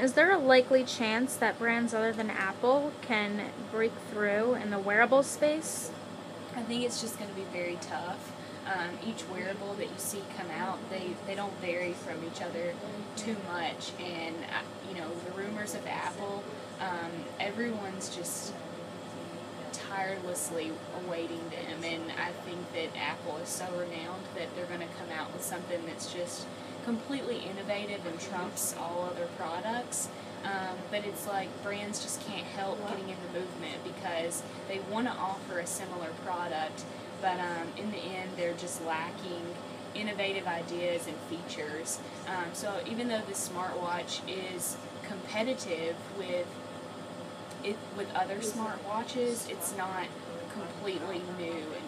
is there a likely chance that brands other than Apple can break through in the wearable space? I think it's just going to be very tough. Um, each wearable that you see come out, they, they don't vary from each other too much. And, uh, you know, the rumors of Apple, um, everyone's just tirelessly awaiting them. I think that Apple is so renowned that they're going to come out with something that's just completely innovative and trumps all other products. Um, but it's like brands just can't help getting in the movement because they want to offer a similar product, but um, in the end, they're just lacking innovative ideas and features. Um, so even though the smartwatch is competitive with it with other smartwatches, it's not completely new and